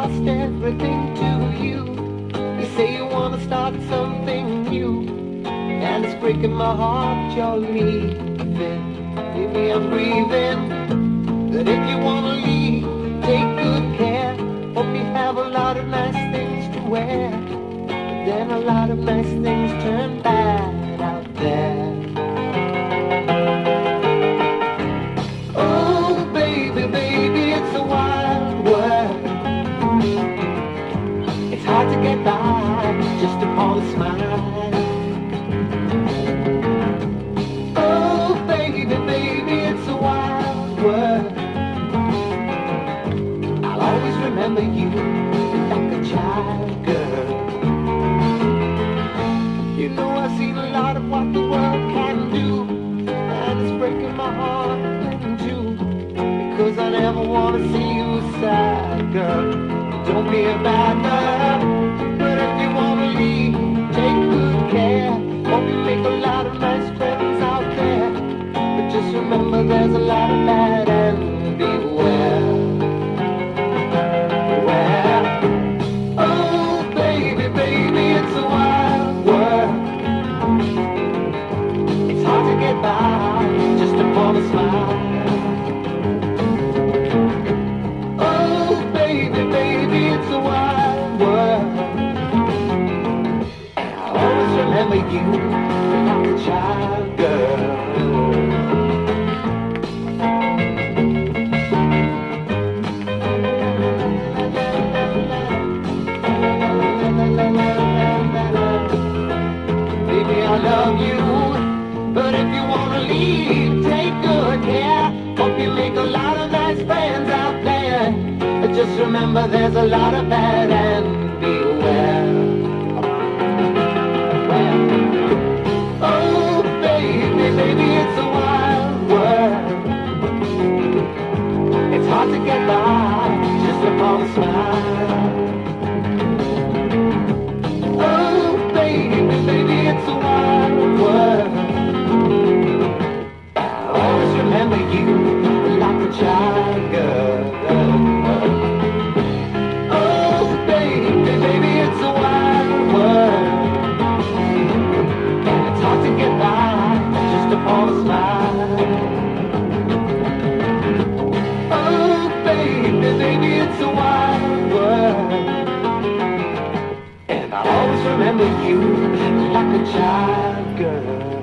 lost everything to you. You say you wanna start something new, and it's breaking my heart you're leaving. Maybe I'm grieving, but if you wanna leave, take good care. Hope you have a lot of nice things to wear, but then a lot of nice things turn bad out there. Because I never wanna see you sad, girl. Don't be a bad girl, Love you, but if you wanna leave, take good care. Hope you make a lot of nice friends out there. But just remember, there's a lot of bad and beware. Oh, baby, baby, it's a wild world. It's hard to get by just upon a smile. Oh, remember you like a child girl.